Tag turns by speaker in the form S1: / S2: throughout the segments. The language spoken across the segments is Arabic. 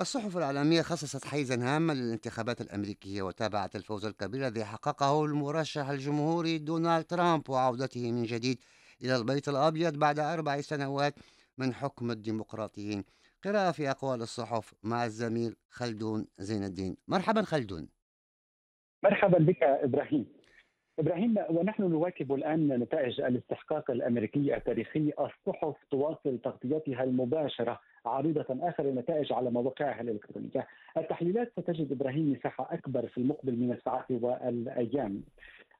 S1: الصحف العالمية خصصت حيزا هاما للانتخابات الأمريكية وتابعت الفوز الكبير الذي حققه المرشح الجمهوري دونالد ترامب وعودته من جديد إلى البيت الأبيض بعد أربع سنوات من حكم الديمقراطيين. قراءة في أقوال الصحف مع الزميل خلدون زين الدين. مرحبا خلدون.
S2: مرحبا بك إبراهيم. إبراهيم ونحن نواكب الآن نتائج الاستحقاق الأمريكي التاريخي، الصحف تواصل تغطيتها المباشرة عريضة آخر النتائج على مواقعها الإلكترونية. التحليلات ستجد إبراهيم مساحة أكبر في المقبل من الساعات والأيام.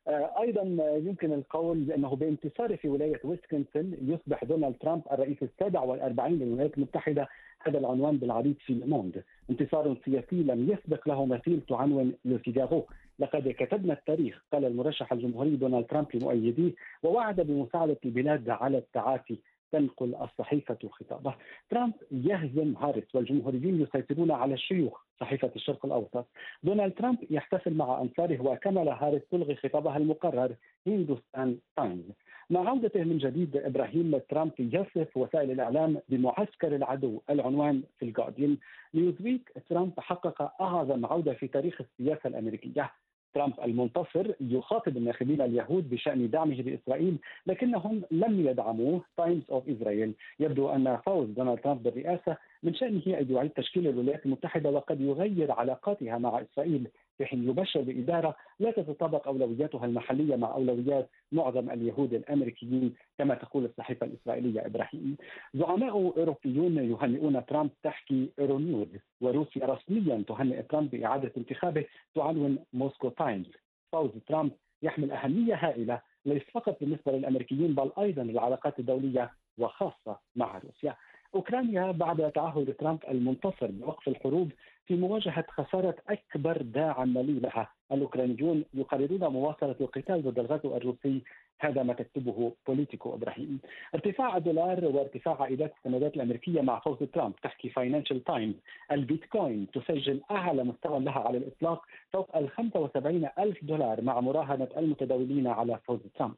S2: آه، أيضا يمكن القول بأنه بانتصاره في ولاية ويسكنسن يصبح دونالد ترامب الرئيس السابع والأربعين للولايات المتحدة هذا العنوان بالعريض في لوموند انتصار سياسي لم يسبق له مثيل تعنون لوفيغارو لقد كتبنا التاريخ قال المرشح الجمهوري دونالد ترامب لمؤيديه ووعد بمساعدة البلاد على التعافي تنقل الصحيفة خطابه. ترامب يهزم هاريس والجمهوريين يسيطرون على الشيوخ صحيفة الشرق الأوسط. دونالد ترامب يحتفل مع أنصاره وكامالا هاريس تلغي خطابها المقرر هندوستان تايمز. مع عودته من جديد إبراهيم ترامب يصف وسائل الإعلام بمعسكر العدو العنوان في الجارديان نيوزويك ترامب حقق أعظم عودة في تاريخ السياسة الأمريكية. ترامب المنتصر يخاطب الناخبين اليهود بشأن دعمه لاسرائيل لكنهم لم يدعموه. تايمز اوف اسرائيل يبدو أن فوز دونالد ترامب بالرئاسة من شأنه أن يعيد تشكيل الولايات المتحدة وقد يغير علاقاتها مع إسرائيل في حين يبشر بإدارة لا تتطابق أولوياتها المحلية مع أولويات معظم اليهود الأمريكيين كما تقول الصحيفة الإسرائيلية إبراهيم. زعماء أوروبيون يهنئون ترامب تحكي يورونيوز وروسيا رسميا تهنئ ترامب بإعادة انتخابه تعنون موسكو تايمز. فوز ترامب يحمل أهمية هائلة ليس فقط بالنسبة للأمريكيين بل أيضا للعلاقات الدولية وخاصة مع روسيا. أوكرانيا بعد تعهد ترامب المنتصر بوقف الحروب في مواجهة خسارة أكبر داعم مالي لها. الأوكرانيون يقررون مواصلة القتال ضد الغزو الروسي هذا ما تكتبه بوليتيكو إبراهيم. ارتفاع الدولار وارتفاع عائدات السندات الأمريكية مع فوز ترامب تحكي فاينانشال تايمز البيتكوين تسجل أعلى مستوى لها على الإطلاق فوق ال 75 ألف دولار مع مراهنة المتداولين على فوز ترامب.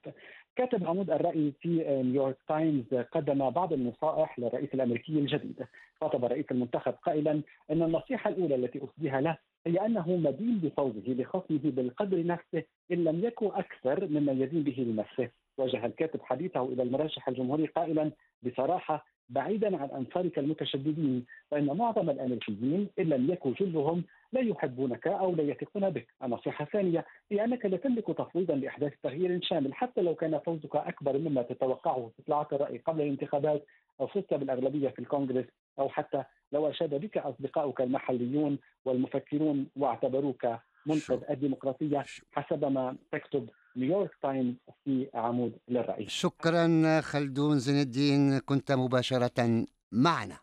S2: كاتب عمود الرأي في نيويورك تايمز قدم بعض النصائح للرئيس الأمريكي الجديد خاطب رئيس المنتخب قائلا أن النصيحة الأولى التي أصديها له هي أنه مدين بفوزه لخصمه بالقدر نفسه إن لم يكن أكثر مما يدين به لنفسه. وجه الكاتب حديثه إلى المرشح الجمهوري قائلا بصراحة بعيدا عن أنصارك المتشددين فإن معظم الأمريكيين إن لم يكن جلهم لا يحبونك أو لا يثقون بك، النصيحة الثانية هي انك لا تملك تفويضا لأحداث تغيير شامل حتى لو كان فوزك أكبر مما تتوقعه في إطلاعات الرأي قبل الانتخابات أو فزت بالأغلبية في الكونغرس. أو حتى لو اشاد بك اصدقائك المحليون والمفكرون واعتبروك منقذ الديمقراطية حسب ما تكتب نيويورك تايمز في عمود للرئيس.
S1: شكرا خلدون زين الدين كنت مباشرة معنا.